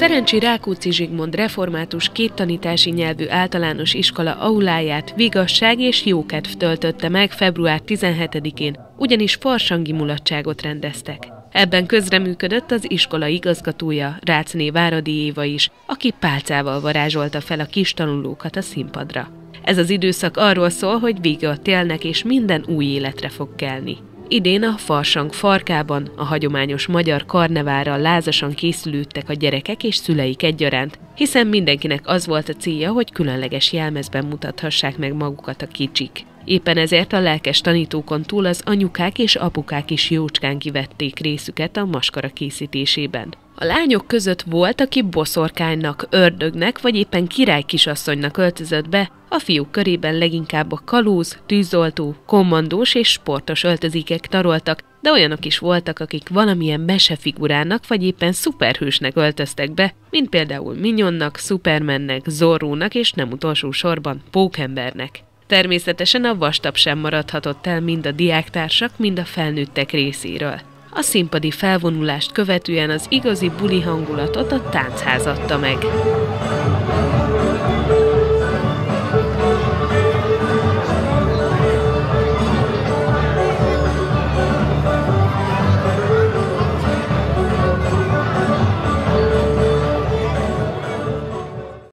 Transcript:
Szerencsi Rákóczi Zsigmond református két tanítási nyelvű általános iskola auláját vigasság és jókedv töltötte meg február 17-én, ugyanis farsangi mulatságot rendeztek. Ebben közreműködött az iskola igazgatója, Rácné Váradi Éva is, aki pálcával varázsolta fel a kis tanulókat a színpadra. Ez az időszak arról szól, hogy vége a télnek és minden új életre fog kelni. Idén a Farsang farkában a hagyományos magyar karnevára lázasan készülődtek a gyerekek és szüleik egyaránt, hiszen mindenkinek az volt a célja, hogy különleges jelmezben mutathassák meg magukat a kicsik. Éppen ezért a lelkes tanítókon túl az anyukák és apukák is jócskán kivették részüket a maskara készítésében. A lányok között volt, aki boszorkánynak, ördögnek vagy éppen király kisasszonynak öltözött be, a fiúk körében leginkább a kalóz, tűzoltó, kommandós és sportos öltözékek taroltak, de olyanok is voltak, akik valamilyen mesefigurának vagy éppen szuperhősnek öltöztek be, mint például Minyonnak, Supermannek, Zorrónak és nem utolsó sorban Pókembernek. Természetesen a vastap sem maradhatott el mind a diáktársak, mind a felnőttek részéről. A színpadi felvonulást követően az igazi buli hangulatot a táncház adta meg.